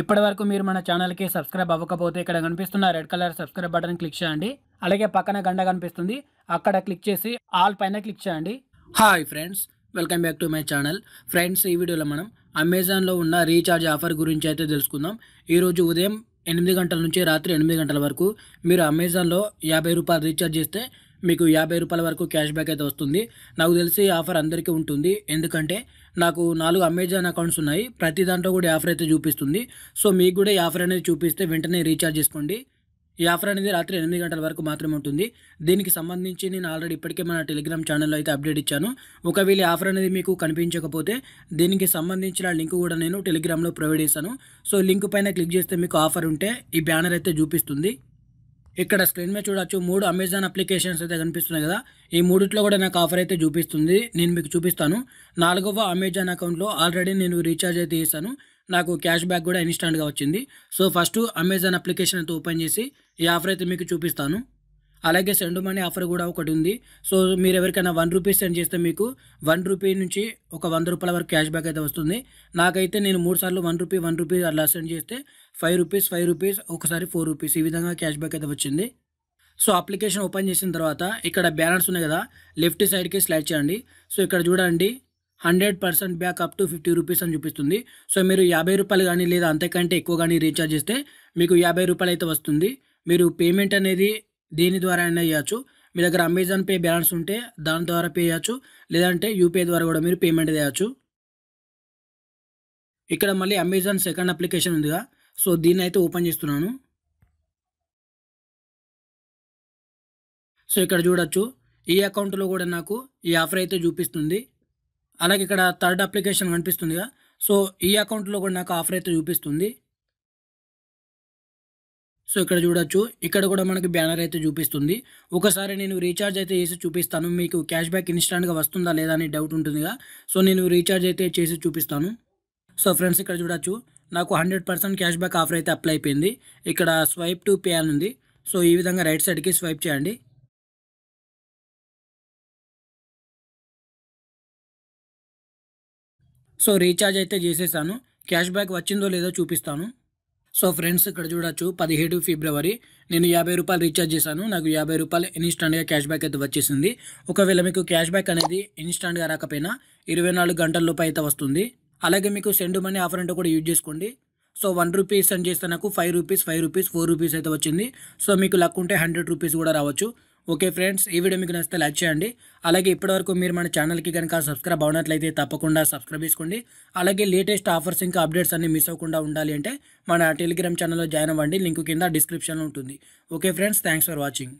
ఇప్పటివరకు మీరు మన ఛానల్కి సబ్స్క్రైబ్ అవ్వకపోతే ఇక్కడ కనిపిస్తున్న red colour subscribe button click చేయండి. అలాగే పక్కన గంట కనిపిస్తుంది. అక్కడ క్లిక్ చేసి ఆల్ పైన క్లిక్ చేయండి. Hi friends welcome back to my channel. Friends ఈ వీడియోలో మనం అమెజాన్లో ఉన్న రీఛార్జ్ ఆఫర్ గురించి అయితే తెలుసుకుందాం. ఈరోజు ఉదయం ఎనిమిది గంటల నుంచి రాత్రి ఎనిమిది గంటల వరకు మీరు అమెజాన్లో యాభై రూపాయలు రీఛార్జ్ చేస్తే మీకు యాభై రూపాయల వరకు క్యాష్ బ్యాక్ అయితే వస్తుంది. నాకు తెలిసి ఈ ఆఫర్ అందరికీ ఉంటుంది. ఎందుకంటే నాకు నాలుగు అమెజాన్ అకౌంట్స్ ఉన్నాయి. ప్రతి దాంట్లో కూడా ఆఫర్ అయితే చూపిస్తుంది. సో మీకు కూడా ఈ ఆఫర్ అనేది చూపిస్తే వెంటనే రీఛార్జ్ చేసుకోండి. ఈ ఆఫర్ అనేది రాత్రి ఎనిమిది గంటల వరకు మాత్రమే ఉంటుంది. దీనికి సంబంధించి నేను ఆల్రెడీ ఇప్పటికే మన టెలిగ్రామ్ ఛానల్లో అయితే అప్డేట్ ఇచ్చాను. ఒకవేళ ఈ ఆఫర్ అనేది మీకు కనిపించకపోతే దీనికి సంబంధించిన లింక్ కూడా నేను టెలిగ్రామ్లో ప్రొవైడ్ చేశాను. సో లింక్ పైన క్లిక్ చేస్తే మీకు ఆఫర్ ఉంటే ఈ బ్యానర్ అయితే చూపిస్తుంది. ఇక్కడ స్క్రీన్ మీద చూడొచ్చు మూడు అమెజాన్ అప్లికేషన్స్ అయితే కనిపిస్తున్నాయి కదా. ఈ మూడిట్లో కూడా నాకు ఆఫర్ అయితే చూపిస్తుంది. నేను మీకు చూపిస్తాను. నాలుగవ అమెజాన్ అకౌంట్లో ఆల్రెడీ నేను రీఛార్జ్ అయితే చేశాను. నాకు క్యాష్ బ్యాక్ కూడా ఇన్స్టాంట్గా వచ్చింది. సో ఫస్ట్ అమెజాన్ అప్లికేషన్ అయితే ఓపెన్ చేసి ఈ ఆఫర్ అయితే మీకు చూపిస్తాను. అలాగే సెండ్ మనీ ఆఫర్ కూడా ఒకటి ఉంది. సో మీరు ఎవరికైనా వన్ రూపీస్ సెండ్ చేస్తే మీకు వన్ రూపీ నుంచి ఒక వంద రూపాయల వరకు క్యాష్ బ్యాక్ అయితే వస్తుంది. నాకైతే నేను మూడు సార్లు వన్ రూపీ వన్ రూపీ అలా సెండ్ చేస్తే ఫైవ్ రూపీస్ ఫైవ్ రూపీస్ ఒకసారి ఫోర్ రూపీస్ ఈ విధంగా క్యాష్ బ్యాక్ అయితే వచ్చింది. సో అప్లికేషన్ ఓపెన్ చేసిన తర్వాత ఇక్కడ బ్యాలెన్స్ ఉన్నాయి కదా లెఫ్ట్ సైడ్కి స్లైడ్ చేయండి. సో ఇక్కడ చూడండి hundred percent back up to fifty rupees అని చూపిస్తుంది. సో మీరు యాభై రూపాయలు కానీ లేదా అంతకంటే ఎక్కువ కానీ రీఛార్జ్ చేస్తే మీకు యాభై రూపాయలు అయితే వస్తుంది. మీరు పేమెంట్ అనేది దేని ద్వారా అయినా చేయొచ్చు మీ దగ్గర అమెజాన్ పే బ్యాలెన్స్ ఉంటే దాని ద్వారా పే చేయొచ్చు లేదంటే యూపీఐ ద్వారా కూడా మీరు పేమెంట్ చేయొచ్చు ఇక్కడ మళ్ళీ అమెజాన్ సెకండ్ అప్లికేషన్ ఉందిగా. సో దీన్ని అయితే ఓపెన్ చేస్తున్నాను. సో ఇక్కడ చూడొచ్చు. ఈ అకౌంట్లో కూడా నాకు ఈ ఆఫర్ అయితే చూపిస్తుంది. అలాగే ఇక్కడ థర్డ్ అప్లికేషన్ కనిపిస్తుందిగా. సో ఈ అకౌంట్లో కూడా నాకు ఆఫర్ అయితే చూపిస్తుంది. సో ఇక్కడ చూడొచ్చు. ఇక్కడ కూడా మనకి బ్యానర్ అయితే చూపిస్తుంది. ఒకసారి నేను రీఛార్జ్ అయితే చేసి చూపిస్తాను. మీకు క్యాష్ బ్యాక్ ఇన్స్టాంట్గా వస్తుందా లేదా అని డౌట్ ఉంటుందిగా. సో నేను రీఛార్జ్ అయితే చేసి చూపిస్తాను. సో ఫ్రెండ్స్ ఇక్కడ చూడొచ్చు. నాకు hundred percent cash back offer అయితే అప్లై అయిపోయింది. ఇక్కడ స్వైప్ టు పే అని ఉంది. సో ఈ విధంగా రైట్ సైడ్కి స్వైప్ చేయండి. సో రీఛార్జ్ అయితే చేసేసాను. క్యాష్ బ్యాక్ వచ్చిందో లేదో చూపిస్తాను. సో ఫ్రెండ్స్ ఇక్కడ చూడొచ్చు పదిహేడు ఫిబ్రవరి. నేను యాభై రూపాయలు రీఛార్జ్ చేశాను. నాకు యాభై రూపాయలు ఇన్స్టాంట్గా క్యాష్ బ్యాక్ అయితే వచ్చేసింది. ఒకవేళ మీకు క్యాష్ బ్యాక్ అనేది ఇన్స్టాంట్గా రాకపోయినా ఇరవై నాలుగు గంటల లోపు అయితే వస్తుంది. అలాగే మీకు సెండ్ మనీ ఆఫర్ అంటే కూడా యూజ్ చేసుకోండి. సో వన్ రూపీస్ సెండ్ చేస్తే నాకు five rupees five rupees four rupees అయితే వచ్చింది. సో మీకు లక్ ఉంటే హండ్రెడ్ రూపీస్ కూడా రావచ్చు. ఓకే ఫ్రెండ్స్ ఈ వీడియో మీకు నచ్చితే లైక్ చేయండి. అలాగే ఇప్పటివరకు మీరు మన ఛానల్కి కనుక సబ్స్క్రైబ్ అవునట్లయితే తప్పకుండా సబ్స్క్రైబ్ చేసుకోండి. అలాగే లేటెస్ట్ ఆఫర్స్ ఇంకా అప్డేట్స్ అన్ని మిస్ అవ్వకుండా ఉండాలి అంటే మన టెలిగ్రామ్ ఛానల్లో జాయిన్ అవ్వండి. లింక్ కింద డిస్క్రిప్షన్లో ఉంటుంది. Okay friends thanks for watching